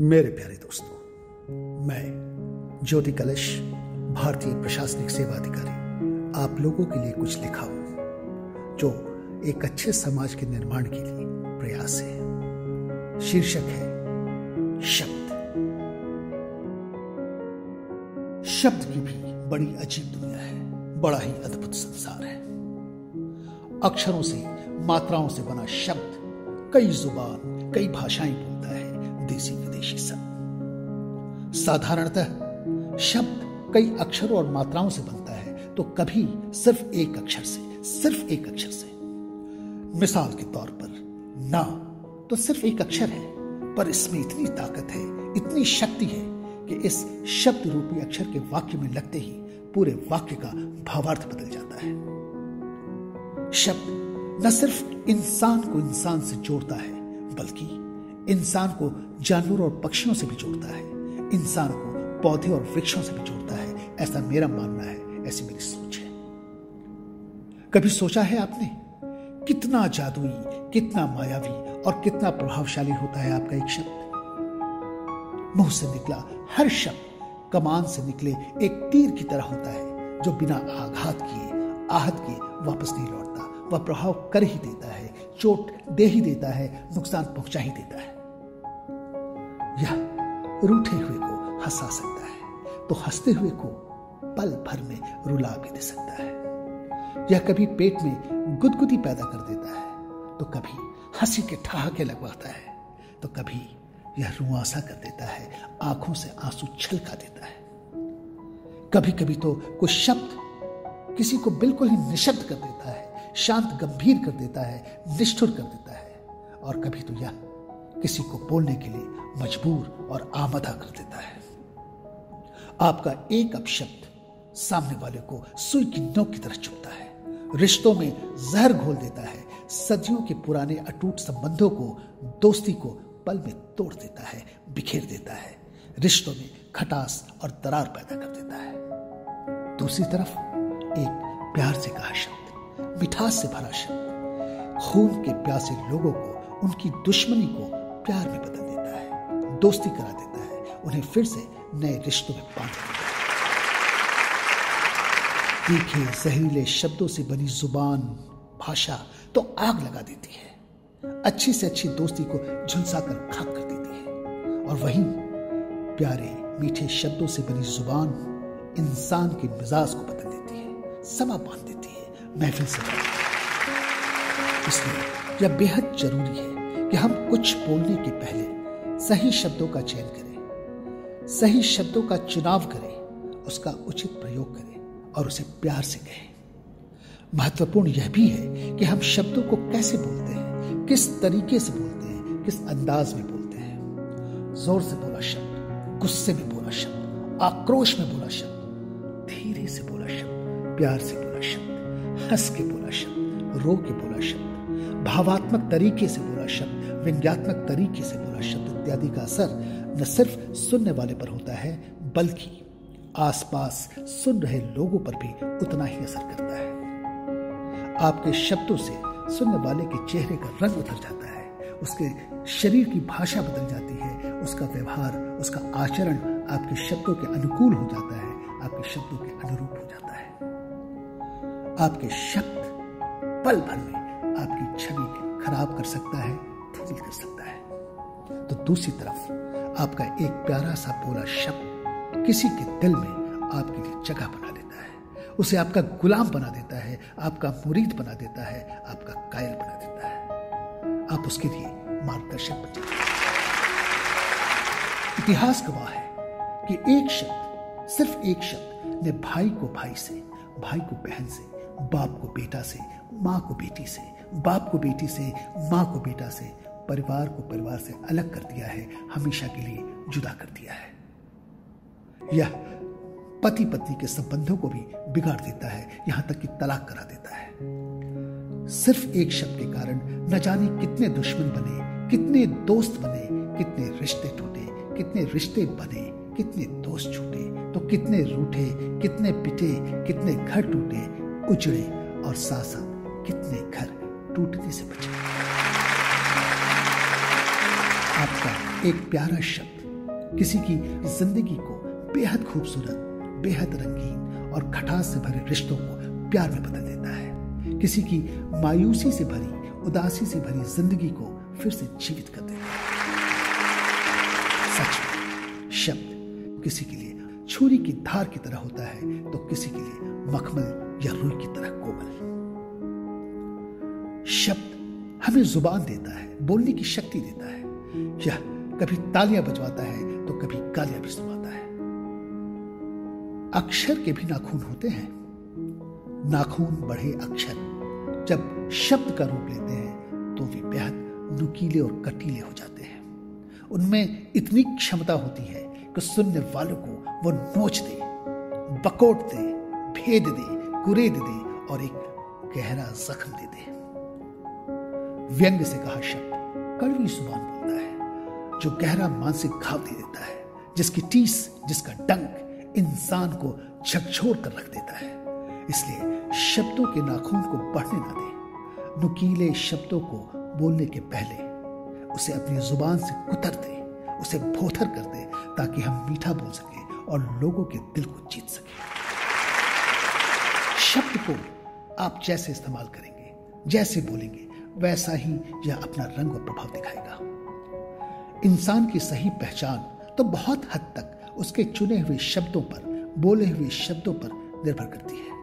मेरे प्यारे दोस्तों, मैं ज्योति कलश, भारतीय प्रशासनिक सेवा अधिकारी, आप लोगों के लिए कुछ लिखा हूँ, जो एक अच्छे समाज के निर्माण के लिए प्रयास है। शीर्षक है, शब्द। शब्द की भी बड़ी अजीब दुनिया है, बड़ा ही अद्भुत संसार है। अक्षरों से, मात्राओं से बना शब्द, कई ज़ुबान, कई भाषाएँ बोलता है। देसी विदेशी सब। साधारणतः शब्द कई अक्षरों और मात्राओं से बनता है तो कभी सिर्फ़ एक अक्षर से, सिर्फ़ एक अक्षर से। मिसाल के तौर पर, ना तो सिर्फ़ एक अक्षर है, पर इसमें इतनी ताकत है, इतनी शक्ति है कि इस शब्द रूपी अक्षर के वाक्य में लगते ही पूरे वाक्य का भावार्थ बदल जाता है। शब्द न सिर्फ़ इंसान को इंसान से जोड़ता है, बल्कि इंसान को जानवरों और पक्षियों से भी जोड़ता है। इंसान को पौधे और वृक्षों से भी जोड़ता है। ऐसा मेरा मानना है, ऐसी मेरी सोच है। कभी सोचा है आपने? कितना जादुई, कितना मायावी और कितना प्रभावशाली होता है आपका एक शब्द। मुँह से निकला हर शब्द, कमान से निकले एक तीर की तरह होता है, जो बिना आघात किए, आहत किए वापस नहीं लौटता। वह प्रभाव कर ही देता है, चोट दे ही देता है, नुकसान पहुँचा ही देता है। यह रूठे हुए को हंसा सकता है तो हँसते हुए को पल भर में रुला भी दे सकता है। यह कभी पेट में गुदगुदी पैदा कर देता है तो कभी हँसी के ठहाके लगवाता है तो कभी यह रुआसा कर देता है, आँखों से आँसू छलका देता है। कभी कभी तो कुछ शब्द किसी को बिल्कुल ही निशब्द कर देता है, शांत गंभीर कर देता है, निष्ठुर कर देता है, और कभी तो यह किसी को बोलने के लिए मजबूर और आमदा कर देता है। आपका एक अपशब्द सामने वाले को सुई की नोक की तरह चुभता है। रिश्तों में जहर घोल देता है। सदियों के पुराने अटूट संबंधों को, दोस्ती को पल में तोड़ देता है, बिखेर देता है। रिश्तों में खटास और दरार पैदा कर देता है। दूसरी तरफ़, एक प्यार से कहा शब्द, मिठास से भरा शब्द। खून के प्यासे लोगों को, उनकी दुश्मनी को प्यार में बदल देता है, दोस्ती करा देता है, उन्हें फिर से नए रिश्तों में बाँध देता है। तीखे जहरीले शब्दों से बनी ज़ुबान, भाषा तो आग लगा देती है। अच्छी से अच्छी दोस्ती को झुलसा कर खाक कर देती है। और वहीं प्यारे, मीठे शब्दों से बनी ज़ुबान इंसान के मिजाज को बदल देती है, समा बाँध देती है, महफिल से इसलिए यह बेहद ज़रूरी है कि हम कुछ बोलने के पहले सही शब्दों का चयन करें, सही शब्दों का चुनाव करें, उसका उचित प्रयोग करें और उसे प्यार से कहें। महत्वपूर्ण यह भी है कि हम शब्दों को कैसे बोलते हैं, किस तरीके से बोलते हैं, किस अंदाज में बोलते हैं। ज़ोर से बोला शब्द, गुस्से में बोला शब्द, आक्रोश में बोला शब्द, धीरे से बोला शब्द, प्यार से बोला शब्द, हंस के बोला शब्द, रो के बोला शब्द, भावात्मक तरीके से बोला शब्द व्यंग्यात्मक तरीके से बोला शब्द इत्यादि का असर न सिर्फ़ सुनने वाले पर होता है, बल्कि आसपास सुन रहे लोगों पर भी उतना ही असर करता है। आपके शब्दों से सुनने वाले के चेहरे का रंग उतर जाता है, उसके शरीर की भाषा बदल जाती है, उसका व्यवहार, उसका आचरण आपके शब्दों के अनुकूल हो जाता है, आपके शब्दों के अनुरूप हो जाता है। आपके शब्द पल भर में आपकी छवि खराब कर सकता है धूल कर सकता है। तो दूसरी तरफ़, आपका एक प्यारा सा बोला शब्द किसी के दिल में आपके लिए जगह बना देता है। उसे आपका गुलाम बना देता है, आपका मुरीद बना देता है, आपका कायल बना देता है। आप उसके लिए मार्गदर्शक बन जाते इतिहास गवाह है कि एक शब्द, सिर्फ़ एक शब्द ने भाई को भाई से, भाई को बहन से, बाप को बेटा से, माँ को बेटी से, बाप को बेटी से, माँ को बेटा से परिवार को परिवार से अलग कर दिया है, हमेशा के लिए जुदा कर दिया है। यह पति पत्नी के संबंधों को भी बिगाड़ देता है, यहाँ तक कि तलाक करा देता है। सिर्फ़ एक शब्द के कारण न जाने कितने दुश्मन बने, कितने दोस्त बने, कितने रिश्ते टूटे, कितने रिश्ते बने, कितने दोस्त छूटे तो कितने रूठे, कितने पिटे, कितने घर टूटे, उजड़े और साथ साथ कितने घर टूटने से बचे। आपका एक प्यारा शब्द, किसी की ज़िंदगी को बेहद खूबसूरत, बेहद रंगीन और खटास से भरे रिश्तों को प्यार में बदल देता है। किसी की मायूसी से भरी, उदासी से भरी ज़िंदगी को फिर से जीवित कर देता है। सच में, शब्द किसी के लिए छुरी की धार की तरह होता है तो किसी के लिए मखमल या रुई की तरह कोमल। शब्द हमें ज़ुबान देता है, बोलने की शक्ति देता है। यह कभी तालियाँ बजवाता है तो कभी गालियाँ भी सुनाता है। अक्षर के भी नाखून होते हैं। नाखून बढ़े अक्षर। जब शब्द का रूप लेते हैं तो वे बेहद नुकीले और कटीले हो जाते हैं। उनमें इतनी क्षमता होती है कि सुनने वालों को वो नोच दे, बकोट दे, भेद दे, कुरेद दे और एक गहरा जख्म दे दे। व्यंग से कहा शब्द कड़वी ज़ुबान बोलता है, जो गहरा मानसिक घाव दे देता है, जिसकी टीस, जिसका डंक इंसान को झकझोर कर रख देता है। इसलिए शब्दों के नाखून को बढ़ने ना दे। नुकीले शब्दों को बोलने के पहले उसे अपनी ज़ुबान से कुतर दे, उसे भोथर कर दे, ताकि हम मीठा बोल सकें और लोगों के दिल को जीत सके। शब्द को आप जैसे इस्तेमाल करेंगे, जैसे बोलेंगे वैसा ही यह अपना रंग और प्रभाव दिखाएगा। इंसान की सही पहचान तो बहुत हद तक उसके चुने हुए शब्दों पर, बोले हुए शब्दों पर निर्भर करती है।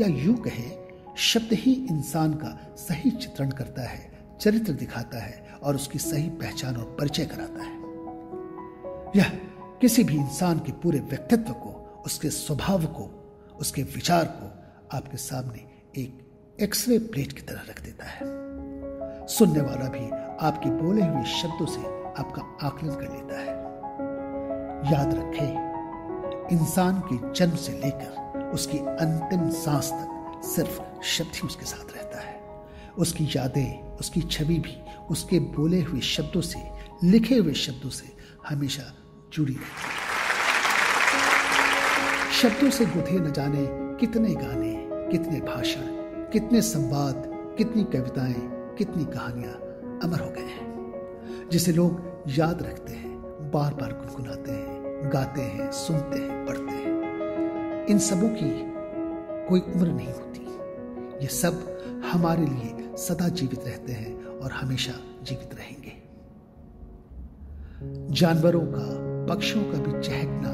या यूँ कहे, शब्द ही इंसान का सही चित्रण करता है, चरित्र दिखाता है और उसकी सही पहचान और परिचय कराता है। यह किसी भी इंसान के पूरे व्यक्तित्व को, उसके स्वभाव को, उसके विचार को आपके सामने एक एक्सरे प्लेट की तरह रख देता है। सुनने वाला भी आपके बोले हुए शब्दों से आपका आकलन कर लेता है। याद रखें, इंसान के जन्म से लेकर उसकी अंतिम सांस तक सिर्फ़ शब्द ही उसके साथ रहता है। उसकी यादें, उसकी छवि भी उसके बोले हुए शब्दों से, लिखे हुए शब्दों से हमेशा जुड़ी रहती है। शब्दों से गुथे न जाने कितने गाने, कितने भाषण, कितने संवाद, कितनी कविताएँ कितनी कहानियाँ अमर हो गए हैं, जिसे लोग याद रखते हैं बार बार गुनगुनाते हैं, गाते हैं, सुनते हैं, पढ़ते हैं। इन सबों की कोई उम्र नहीं होती। ये सब हमारे लिए सदा जीवित रहते हैं और हमेशा जीवित रहेंगे। जानवरों का, पक्षियों का भी चहकना,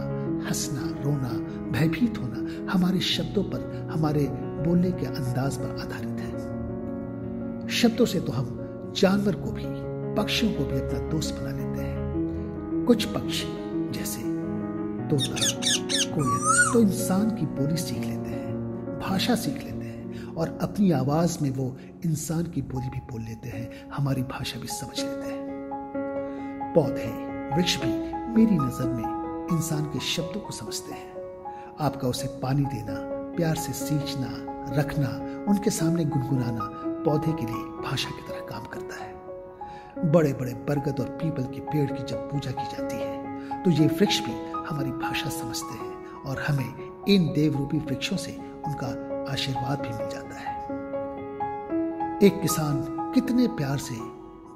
हंसना, रोना, भयभीत होना हमारे शब्दों पर, हमारे बोलने के अंदाज पर आधारित है। शब्दों से तो हम जानवर को भी, पक्षियों को भी अपना दोस्त बना लेते हैं। कुछ पक्षी, जैसे तोता कोयल तो इंसान की बोली सीख लेते हैं, भाषा सीख लेते हैं, और अपनी आवाज़ में वो इंसान की बोली भी बोल लेते हैं, हमारी भाषा भी समझ लेते हैं। पौधे, वृक्ष भी मेरी नज़र में इंसान के शब्दों को समझते हैं। आपका उसे पानी देना, प्यार से सींचना, रखना, उनके सामने गुनगुनाना पौधे के लिए भाषा की तरह काम करता है। बड़े बड़े बरगद और पीपल के पेड़ की जब पूजा की जाती है तो ये वृक्ष भी हमारी भाषा समझते हैं और हमें इन देवरूपी वृक्षों से उनका आशीर्वाद भी मिल जाता है। एक किसान कितने प्यार से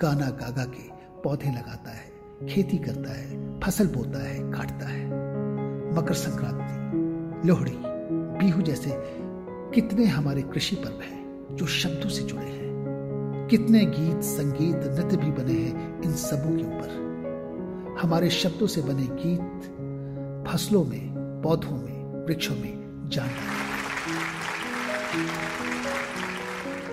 गाना गागा के पौधे लगाता है, खेती करता है, फ़सल बोता है, काटता है। मकर संक्रांति, लोहड़ी, बीहू जैसे कितने हमारे कृषि पर्व हैं। जो शब्दों से जुड़े हैं। कितने गीत, संगीत, नृत्य भी बने हैं इन सबों के ऊपर। हमारे शब्दों से बने गीत फ़सलों में, पौधों में, वृक्षों में जान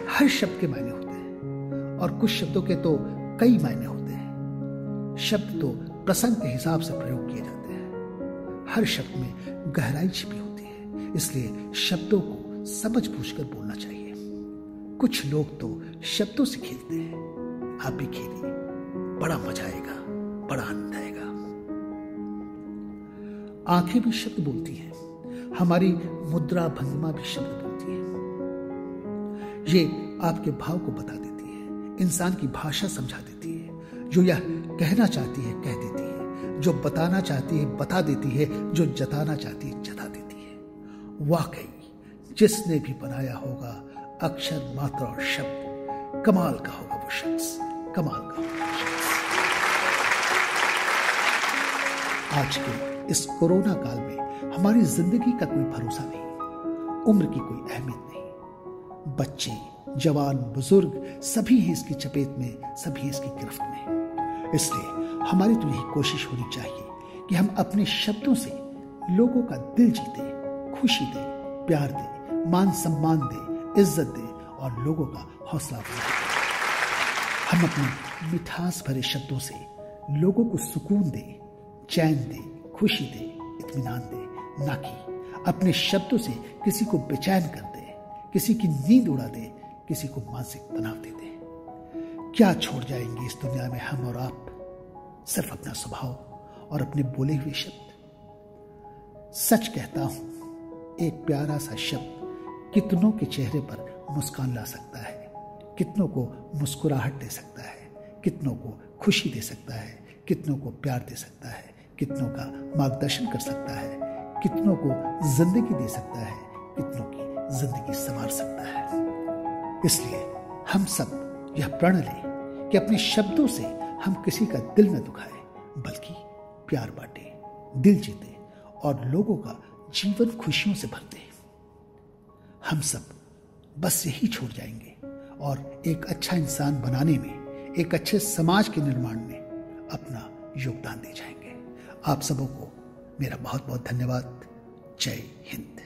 हर शब्द के मायने होते हैं और कुछ शब्दों के तो कई मायने होते हैं। शब्द तो प्रसंग के हिसाब से प्रयोग किए जाते हैं। हर शब्द में गहराई छिपी होती है, इसलिए शब्दों को समझ बूझ कर बोलना चाहिए। कुछ लोग तो शब्दों से खेलते हैं। आप भी खेलिए। बड़ा मज़ा आएगा, बड़ा आनंद आएगा। आँखें भी शब्द बोलती हैं, हमारी मुद्रा भंगिमा भी शब्द बोलती है। ये आपके भाव को बता देती है, इंसान की भाषा समझा देती है, जो यह कहना चाहती है, कह देती है, जो बताना चाहती है, बता देती है, जो जताना चाहती है, जता देती है। वाकई, जिसने भी बनाया होगा अक्षर मात्रा और शब्द। कमाल का होगा वो शख्स। कमाल का होगा आज के इस कोरोना काल में हमारी ज़िंदगी का कोई भरोसा नहीं, उम्र की कोई अहमियत नहीं। बच्चे, जवान, बुज़ुर्ग, सभी हैं इसकी चपेट में, सभी इसकी गिरफ्त में। इसलिए हमारी तो यही कोशिश होनी चाहिए कि हम अपने शब्दों से लोगों का दिल जीते, खुशी दें, प्यार दे, मान सम्मान दे इज़्ज़त दे और लोगों का हौसला बढ़ाए। हम अपने मिठास भरे शब्दों से लोगों को सुकून दे, चैन दे, खुशी दे इतमान दे, ना कि अपने शब्दों से किसी को बेचैन कर दे, किसी की नींद उड़ा दे, किसी को मानसिक तनाव दे दे। क्या छोड़ जाएँगे इस दुनिया में हम और आप? सिर्फ़ अपना स्वभाव और अपने बोले हुए शब्द। सच कहता हूँ, एक प्यारा सा शब्द कितनों के चेहरे पर मुस्कान ला सकता है, कितनों को मुस्कुराहट दे सकता है, कितनों को खुशी दे सकता है, कितनों को प्यार दे सकता है, कितनों का मार्गदर्शन कर सकता है, कितनों को ज़िंदगी दे सकता है, कितनों की ज़िंदगी संवार सकता है। इसलिए हम सब यह प्रण लें कि अपने शब्दों से हम किसी का दिल न दुखाएँ, बल्कि प्यार बांटें, दिल जीते और लोगों का जीवन खुशियों से भर दे। हम सब बस यही छोड़ जाएँगे। और एक अच्छा इंसान बनाने में, एक अच्छे समाज के निर्माण में अपना योगदान दे जाएँगे। आप सबों को मेरा बहुत बहुत धन्यवाद। जय हिंद।